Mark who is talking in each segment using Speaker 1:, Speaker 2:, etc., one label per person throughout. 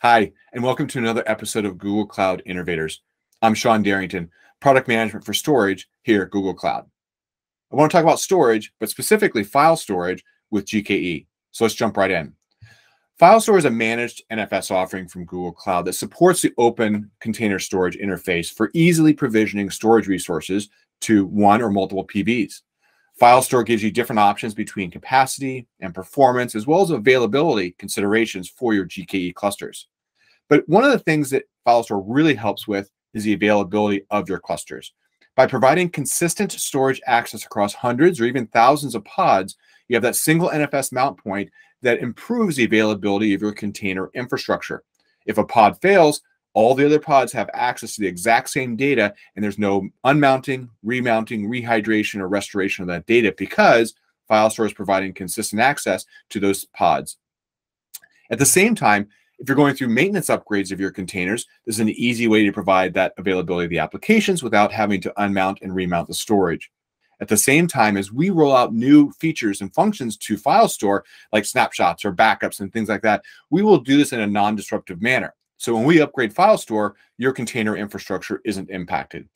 Speaker 1: Hi, and welcome to another episode of Google Cloud Innovators. I'm Sean Derrington, Product Management for Storage here at Google Cloud. I want to talk about storage, but specifically file storage with GKE. So let's jump right in. FileStore is a managed NFS offering from Google Cloud that supports the open container storage interface for easily provisioning storage resources to one or multiple PVs. FileStore gives you different options between capacity and performance, as well as availability considerations for your GKE clusters. But one of the things that FileStore really helps with is the availability of your clusters. By providing consistent storage access across hundreds or even thousands of pods, you have that single NFS mount point that improves the availability of your container infrastructure. If a pod fails, all the other pods have access to the exact same data, and there's no unmounting, remounting, rehydration, or restoration of that data because FileStore is providing consistent access to those pods. At the same time, if you're going through maintenance upgrades of your containers, this is an easy way to provide that availability of the applications without having to unmount and remount the storage. At the same time, as we roll out new features and functions to FileStore, like snapshots or backups and things like that, we will do this in a non-disruptive manner. So when we upgrade FileStore, your container infrastructure isn't impacted,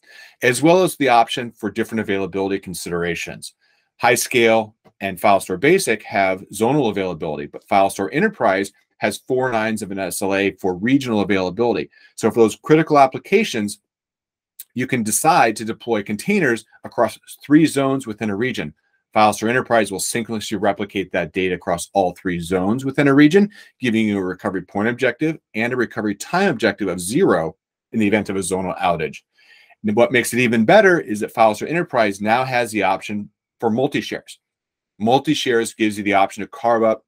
Speaker 1: as well as the option for different availability considerations. High-Scale and FileStore Basic have zonal availability, but FileStore Enterprise has four nines of an SLA for regional availability. So for those critical applications, you can decide to deploy containers across three zones within a region. FileStore Enterprise will synchronously replicate that data across all three zones within a region, giving you a recovery point objective and a recovery time objective of zero in the event of a zonal outage. And what makes it even better is that FileStore Enterprise now has the option for multi-shares. Multi-shares gives you the option to carve up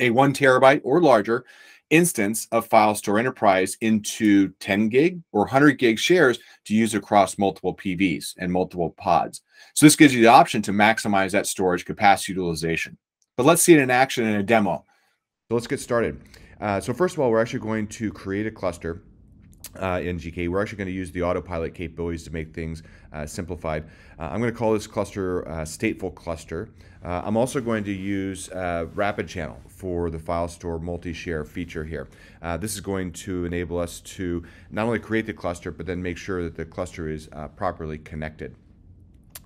Speaker 1: a one terabyte or larger instance of FileStore Enterprise into 10 gig or 100 gig shares to use across multiple PVs and multiple pods. So this gives you the option to maximize that storage capacity utilization. But let's see it in action in a demo.
Speaker 2: So let's get started. Uh, so first of all, we're actually going to create a cluster uh, in GKE. We're actually going to use the autopilot capabilities to make things uh, simplified. Uh, I'm going to call this cluster uh, stateful cluster. Uh, I'm also going to use uh, rapid channel for the file store multi-share feature here. this is going to enable us to not only create the cluster, but then make sure that the cluster is properly connected.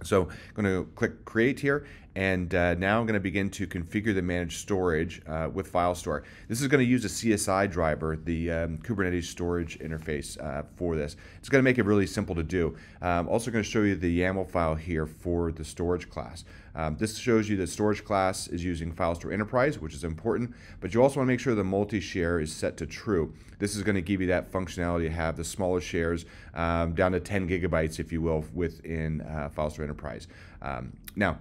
Speaker 2: So I'm going to click create here and uh, now I'm going to begin to configure the managed storage uh, with FileStore. This is going to use a CSI driver, the um, Kubernetes storage interface uh, for this. It's going to make it really simple to do. I'm um, also going to show you the YAML file here for the storage class. Um, this shows you the storage class is using FileStore Enterprise, which is important, but you also want to make sure the multi-share is set to true. This is going to give you that functionality to have the smaller shares um, down to 10 gigabytes, if you will, within uh, FileStore Enterprise. Um, now,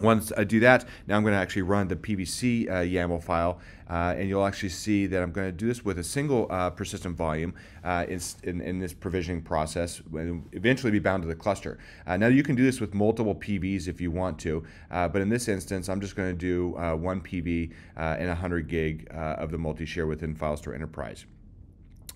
Speaker 2: once I do that, now I'm going to actually run the PVC uh, YAML file, uh, and you'll actually see that I'm going to do this with a single uh, persistent volume uh, in, in, in, this provisioning process, and eventually be bound to the cluster. Uh, now you can do this with multiple PVs if you want to, uh, but in this instance, I'm just going to do one PV and 100 gig of the multi-share within FileStore Enterprise.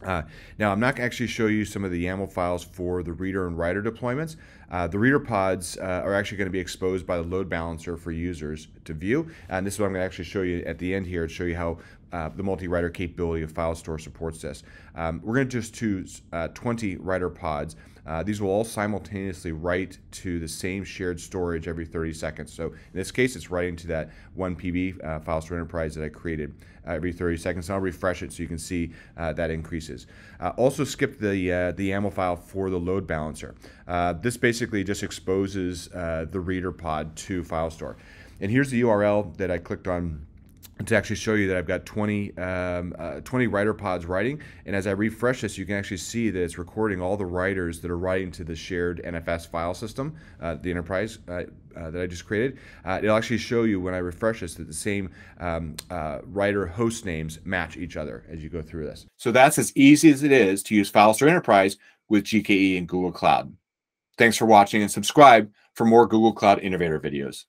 Speaker 2: Uh, now, I'm not going to actually show you some of the YAML files for the reader and writer deployments. Uh, the reader pods uh, are actually going to be exposed by the load balancer for users to view. And this is what I'm going to actually show you at the end here to show you how uh, the multi-writer capability of FileStore supports this. Um, we're going to just choose uh, 20 writer pods. Uh, these will all simultaneously write to the same shared storage every 30 seconds. So in this case, it's writing to that one PV uh, FileStore Enterprise that I created uh, every 30 seconds. I'll refresh it so you can see uh, that increases. Also skip the, the YAML file for the load balancer. this basically just exposes the reader pod to FileStore. And here's the URL that I clicked on to actually show you that I've got 20, um, uh, 20 writer pods writing. And as I refresh this, you can actually see that it's recording all the writers that are writing to the shared NFS file system, uh, the enterprise uh, uh, that I just created. Uh, it'll actually show you when I refresh this that the same um, uh, writer host names match each other as you go through this.
Speaker 1: So that's as easy as it is to use FileStore Enterprise with GKE and Google Cloud. Thanks for watching and subscribe for more Google Cloud Innovator videos.